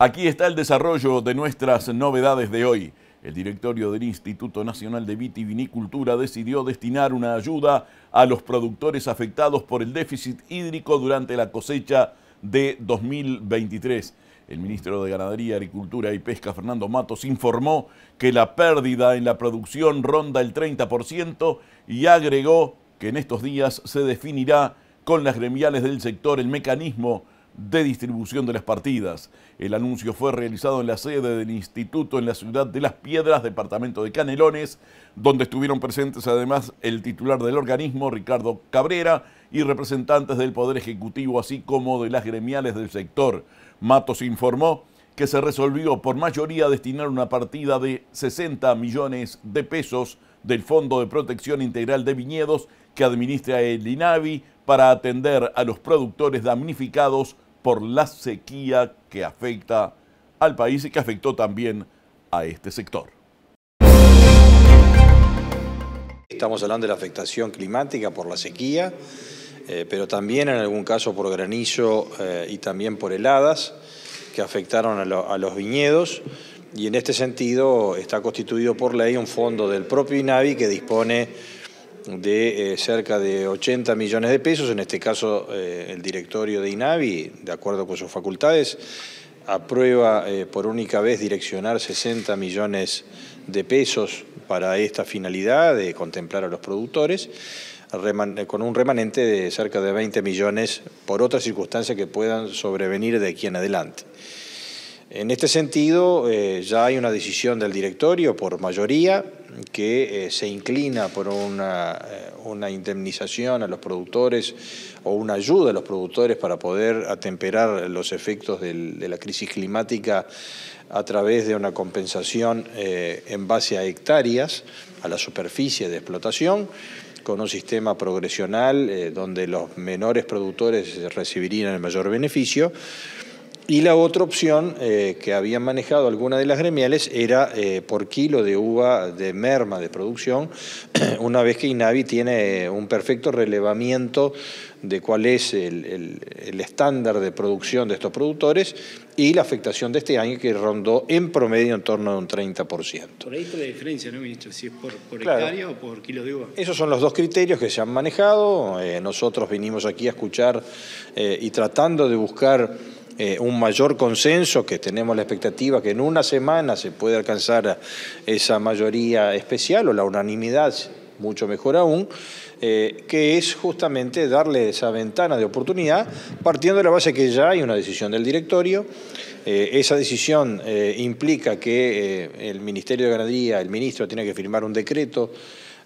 Aquí está el desarrollo de nuestras novedades de hoy. El directorio del Instituto Nacional de Vitivinicultura decidió destinar una ayuda a los productores afectados por el déficit hídrico durante la cosecha de 2023. El ministro de Ganadería, Agricultura y Pesca, Fernando Matos, informó que la pérdida en la producción ronda el 30% y agregó que en estos días se definirá con las gremiales del sector el mecanismo de distribución de las partidas. El anuncio fue realizado en la sede del instituto en la ciudad de Las Piedras, departamento de Canelones, donde estuvieron presentes además el titular del organismo, Ricardo Cabrera, y representantes del Poder Ejecutivo, así como de las gremiales del sector. Matos informó que se resolvió por mayoría destinar una partida de 60 millones de pesos del Fondo de Protección Integral de Viñedos que administra el INAVI para atender a los productores damnificados por la sequía que afecta al país y que afectó también a este sector. Estamos hablando de la afectación climática por la sequía, eh, pero también en algún caso por granizo eh, y también por heladas que afectaron a, los viñedos. Y en este sentido está constituido por ley un fondo del propio INAVI que dispone de eh, cerca de 80 millones de pesos, en este caso eh, el directorio de INAVI, de acuerdo con sus facultades, aprueba eh, por única vez direccionar 60 millones de pesos para esta finalidad de contemplar a los productores, con un remanente de cerca de 20 millones por otras circunstancias que puedan sobrevenir de aquí en adelante. En este sentido, ya hay una decisión del directorio por mayoría que eh, se inclina por una, eh, una, indemnización a los productores o una ayuda a los productores para poder atemperar los efectos de la crisis climática a través de una compensación eh, en base a hectáreas, a la superficie de explotación, con un sistema progresional donde los menores productores recibirían el mayor beneficio y la otra opción eh, que habían manejado algunas de las gremiales era eh, por kilo de uva de merma de producción, una vez que INAVI tiene un perfecto relevamiento de cuál es el, estándar de producción de estos productores y la afectación de este año que rondó en promedio en torno a un 30%. Por ahí está la diferencia, ¿no, ministro? Si es por, hectárea o por kilo de uva. Esos son los dos criterios que se han manejado. Eh, nosotros vinimos aquí a escuchar y tratando de buscar eh, un mayor consenso, que tenemos la expectativa que en una semana se puede alcanzar esa mayoría especial o la unanimidad, mucho mejor aún, eh, que es justamente darle esa ventana de oportunidad, partiendo de la base que ya hay una decisión del directorio. Eh, esa decisión implica que el Ministerio de Ganadería, el ministro, tiene que firmar un decreto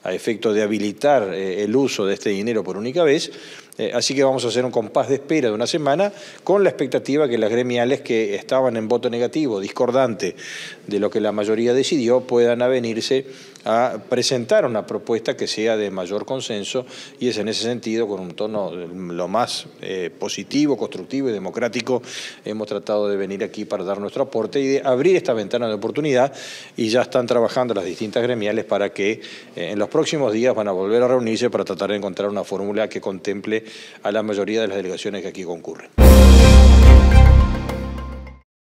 a efecto de habilitar el uso de este dinero por única vez, eh, así que vamos a hacer un compás de espera de una semana con la expectativa que las gremiales que estaban en voto negativo, discordante de lo que la mayoría decidió, puedan avenirse a presentar una propuesta que sea de mayor consenso y es en ese sentido, con un tono lo más eh, positivo, constructivo y democrático, hemos tratado de venir aquí para dar nuestro aporte y de abrir esta ventana de oportunidad y ya están trabajando las distintas gremiales para que eh, en los próximos días van a volver a reunirse para tratar de encontrar una fórmula que contemple a la mayoría de las delegaciones que aquí concurren.